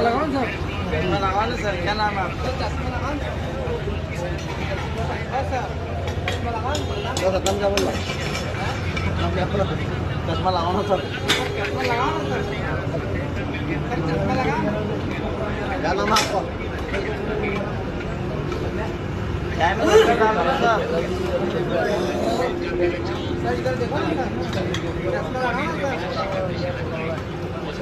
लगाओ ना सर लगाओ ना सर क्या नाम है आपका चश्मा कम क्या बोल चश्मा लगाओ ना सर क्या नाम है आपका क्या में नाम है सर सर इधर देखो ना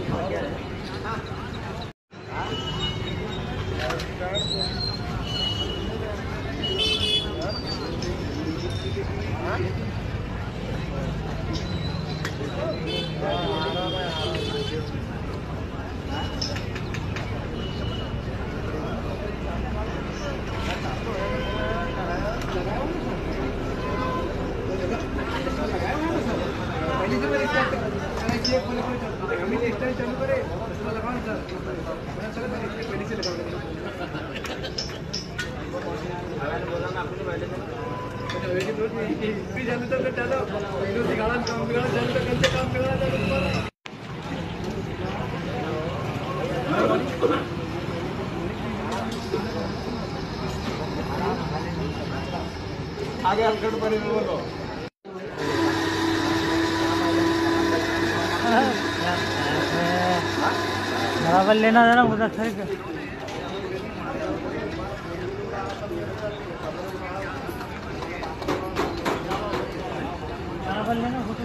वो बन जाओ आगे पड़े बोलो बराबर लेना था ना उधर सर बराबर लेना फ़ोटो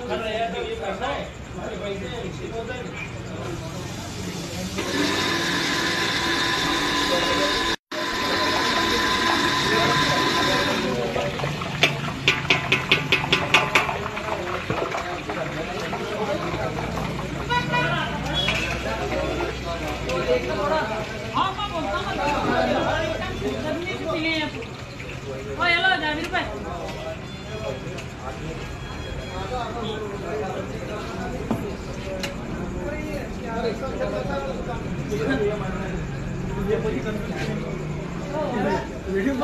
तुम्हारे करना हो।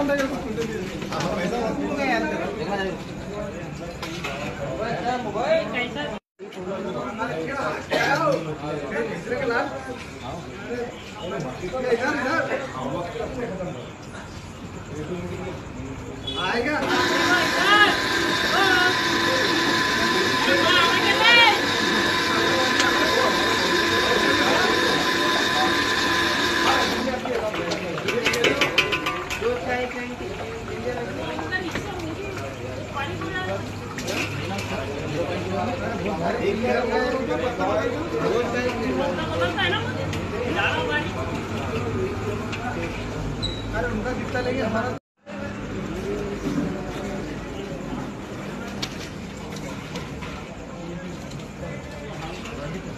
गए आएगा अरे उनका दिखता नहीं हमारा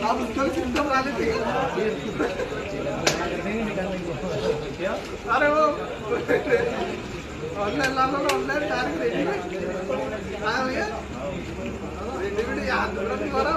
आप उसको ला लेते अरे वो ऑनलाइन ला लो ऑनलाइन डायरेक्ट रेडीमेड हाँ भैया रेडीमेड यहाँ तुरंत ही हो रहा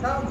Tá?